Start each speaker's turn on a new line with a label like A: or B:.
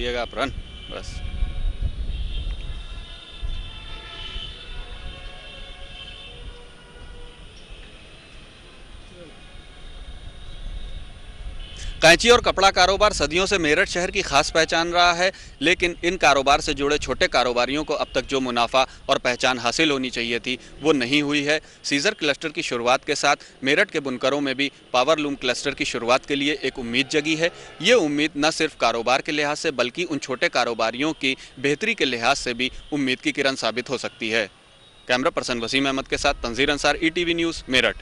A: दिएगा आप बस। कैंची और कपड़ा कारोबार सदियों से मेरठ शहर की खास पहचान रहा है, लेकिन इन कारोबार से जुड़े छोटे कारोबारियों को अब तक जो मुनाफा और पहचान हासिल होनी चाहिए थी, वो नहीं हुई है। सीजर क्लस्टर की शुरुआत के साथ मेरठ के बुनकरों में भी पावर लूम क्लस्टर की शुरुआत के लिए एक उम्मीद जगी है। ये उम्मीद न सिर्फ़ कारोबार के लिहाज से, बल्कि उन छोटे कारोबारियों की बेहतरी के लिहाज से भी उम्मीद की किरण साबित हो सकती है। कैमरा पर्सन वसीम अहमद के साथ तंजीर अंसार ई न्यूज़ मेरठ।